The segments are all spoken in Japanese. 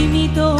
君と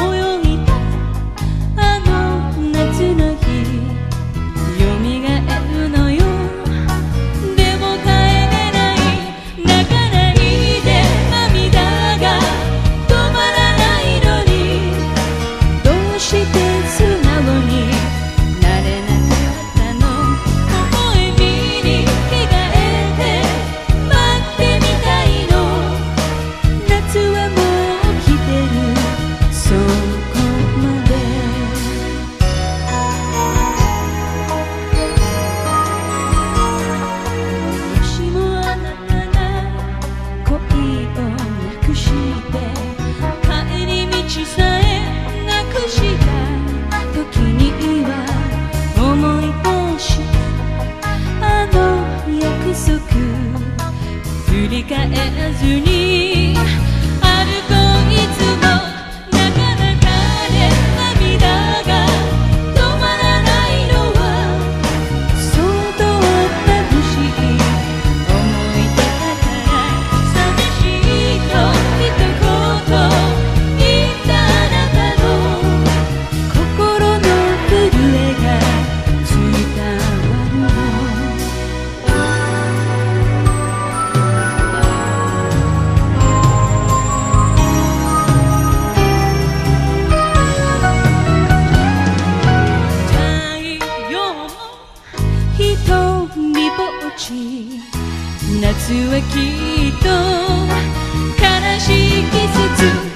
夏はきっと悲しい季節